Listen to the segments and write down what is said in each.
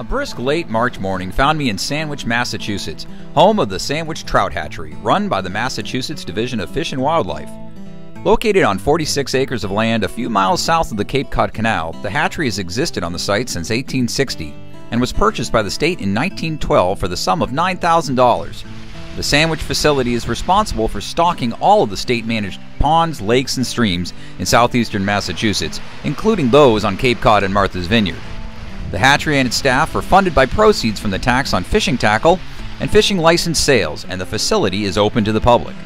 A brisk late March morning found me in Sandwich, Massachusetts, home of the Sandwich Trout Hatchery, run by the Massachusetts Division of Fish and Wildlife. Located on 46 acres of land a few miles south of the Cape Cod Canal, the hatchery has existed on the site since 1860 and was purchased by the state in 1912 for the sum of $9,000. The Sandwich facility is responsible for stocking all of the state managed ponds, lakes, and streams in southeastern Massachusetts, including those on Cape Cod and Martha's Vineyard. The hatchery and its staff are funded by proceeds from the tax on fishing tackle and fishing license sales, and the facility is open to the public.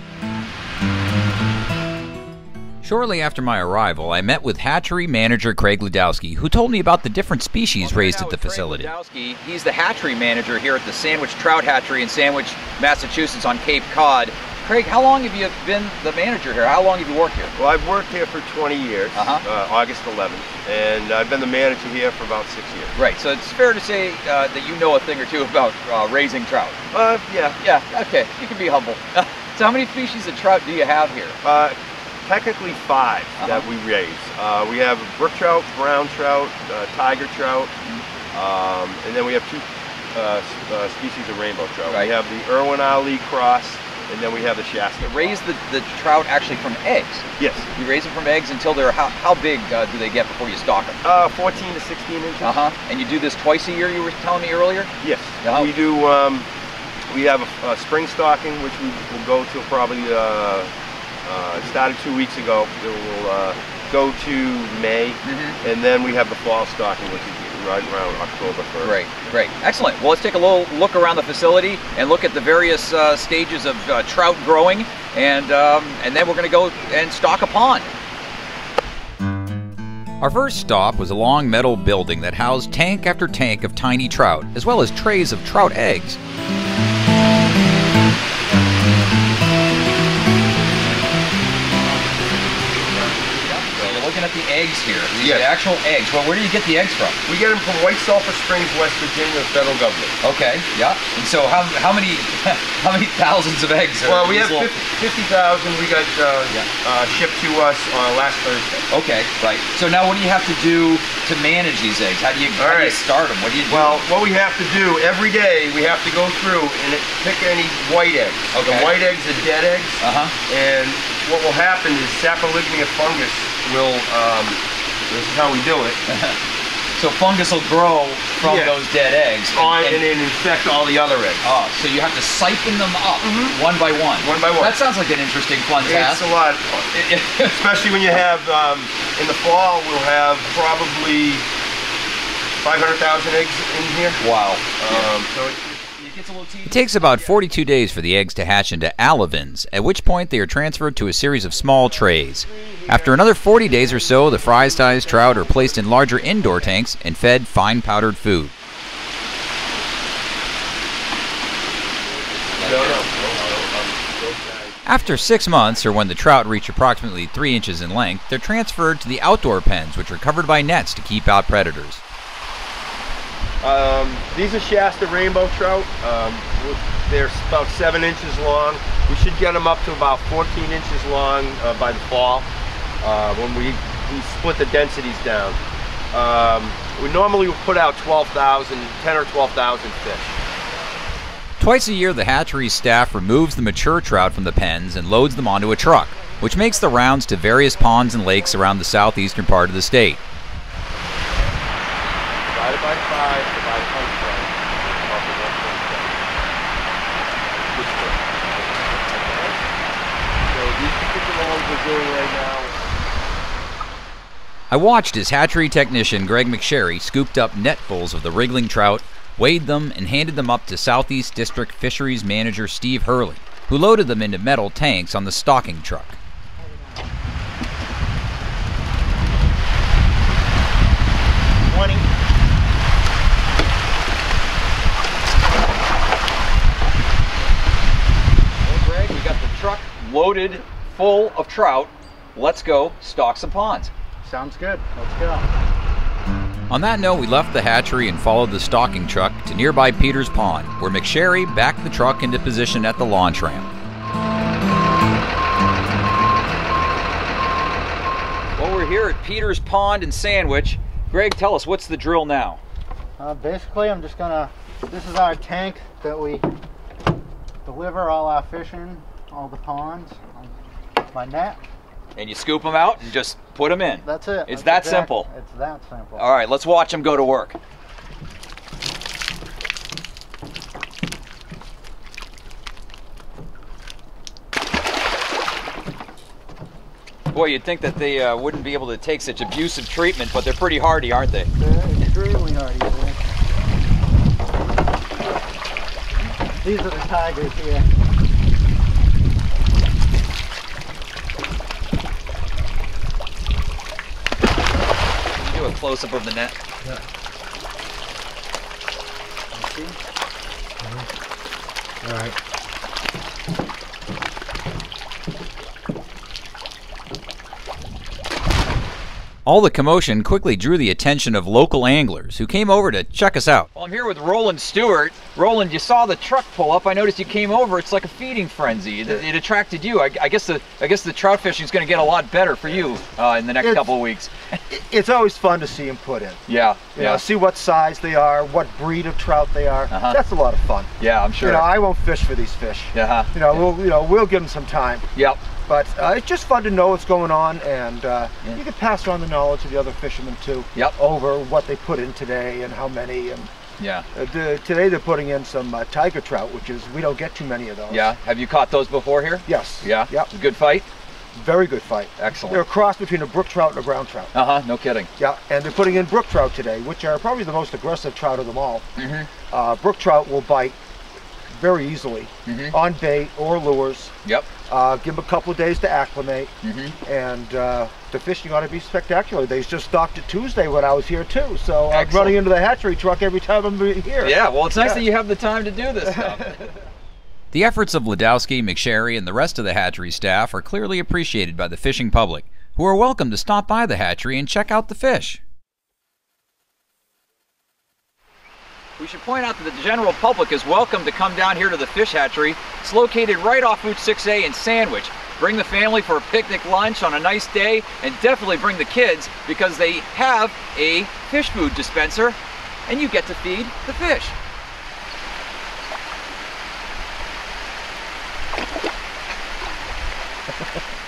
Shortly after my arrival, I met with hatchery manager Craig Ludowski, who told me about the different species raised at the facility. Ladowski. He's the hatchery manager here at the Sandwich Trout Hatchery in Sandwich, Massachusetts on Cape Cod. Craig, how long have you been the manager here? How long have you worked here? Well, I've worked here for 20 years, Uh-huh. uh, August 11th, and I've been the manager here for about six years. Right, so it's fair to say uh, that you know a thing or two about uh, raising trout. Uh, yeah, Yeah, okay, you can be humble. so how many species of trout do you have here? Uh, technically 5 Uh-huh. that we raise. Uh, we have brook trout, brown trout, uh, tiger trout, um, and then we have two uh, uh, species of rainbow trout. Right. We have the Erwin Arlee cross, and then we have the Shasta. You raise the, the trout actually from eggs. Yes, You raise them from eggs until they're, how, how big uh, do they get before you stock them? uh, 14 to 16 inches. Uh-huh, and you do this twice a year, you were telling me earlier? Yes, Yeah. we do. Um, we have a, a spring stocking, which we will go till probably uh, it started two weeks ago. It will uh, go to May, Mm-hmm. and then we have the fall stocking, which is right around October 1st. Great, great, excellent. Well, let's take a little look around the facility and look at the various uh, stages of uh, trout growing, and um, and then we're going to go and stock a pond. Our first stop was a long metal building that housed tank after tank of tiny trout, as well as trays of trout eggs. Eggs here. These Yes. the actual eggs. Well, where do you get the eggs from? We get them from White Sulphur Springs, West Virginia, the federal government. Okay, yeah. And so how, how many how many thousands of eggs? Are Well, we have little- 50,000 we got uh, Yeah. uh, shipped to us on last Thursday. Okay, right. So now, what do you have to do to manage these eggs? How do you, how All do you start them? What do you do? Well, what we have to do every day, we have to go through and pick any white eggs. Okay. The white eggs are dead eggs. uh huh. And what will happen is saprolegnia fungus will, um, this is how we do it, So fungus will grow from Yeah. those dead eggs. on and then infect all the other eggs. Oh, so you have to siphon them up one by one. One by one. That sounds like an interesting fun It's task. a lot. Especially when you have, um, in the fall, we'll have probably 500,000 eggs in here. wow. Um, so it's, It takes about 42 days for the eggs to hatch into alevins, at which point they are transferred to a series of small trays. After another 40 days or so, the fry-sized trout are placed in larger indoor tanks and fed fine powdered food. After six months, or when the trout reach approximately 3 inches in length, they're transferred to the outdoor pens, which are covered by nets to keep out predators. Um, these are Shasta rainbow trout. Um, they're about seven inches long. We should get them up to about 14 inches long uh, by the fall uh, when we, we split the densities down. Um, we normally will put out 12,000, 10 or 12,000 fish. Twice a year, the hatchery staff removes the mature trout from the pens and loads them onto a truck, which makes the rounds to various ponds and lakes around the southeastern part of the state. By five, divided by 12. off of 1.7. Which one? So these particular ones we're doing right now I watched as hatchery technician Greg McSherry scooped up netfuls of the wriggling trout, weighed them, and handed them up to Southeast District Fisheries Manager Steve Hurley, who loaded them into metal tanks on the stocking truck. Twenty. Well, Greg, we got the truck loaded full of trout. Let's go stock some ponds. Sounds good. Let's go. On that note, we left the hatchery and followed the stocking truck to nearby Peters Pond, where McSherry backed the truck into position at the launch ramp. Well, we're here at Peters Pond in Sandwich. Greg, tell us what's the drill now? Uh, basically, I'm just gonna. This is our tank that we deliver all our fish in, all the ponds. My net. And you scoop them out and just put them in. That's it. It's That's that simple. It's that simple. All right, let's watch them go to work. Boy, you'd think that they uh, wouldn't be able to take such abusive treatment, but they're pretty hardy, aren't they? They're extremely hardy. These are the tigers here. Close of the net. See? All right. All the commotion quickly drew the attention of local anglers who came over to check us out. Well, I'm here with Roland Stewart. Roland, you saw the truck pull up. I noticed you came over. It's like a feeding frenzy. It, it attracted you. I, I guess the I guess the trout fishing is going to get a lot better for you uh, in the next It's- couple of weeks. it's always fun to see them put in. Yeah, You yeah, know, see what size they are, what breed of trout they are. Uh-huh. That's a lot of fun. yeah. I'm sure. You know, I won't fish for these fish. uh-huh. You know, we'll you know we'll give them some time, Yep. but uh, it's just fun to know what's going on, and uh, Yeah. you can pass on the knowledge to the other fishermen too. Yep. Over what they put in today and how many, and Yeah. uh, the, today they're putting in some uh, tiger trout, which is we don't get too many of those. Yeah. Have you caught those before here? Yes. Yeah. Yep. Good fight. Very good fight. Excellent. They're a cross between a brook trout and a brown trout. Uh huh. No kidding. Yeah, and they're putting in brook trout today, which are probably the most aggressive trout of them all. Mm-hmm. Uh, brook trout will bite very easily Mhm. on bait or lures. Yep. Uh, give them a couple of days to acclimate, Mhm. and uh, the fishing ought to be spectacular. They just docked it Tuesday when I was here too, so I'm running into the hatchery truck every time I'm here. Yeah. Well, it's nice Yeah. that you have the time to do this stuff. The efforts of Ladowski, McSherry, and the rest of the hatchery staff are clearly appreciated by the fishing public, who are welcome to stop by the hatchery and check out the fish. We should point out that the general public is welcome to come down here to the fish hatchery. It's located right off Route 6A in Sandwich. Bring the family for a picnic lunch on a nice day and definitely bring the kids because they have a fish food dispenser and you get to feed the fish.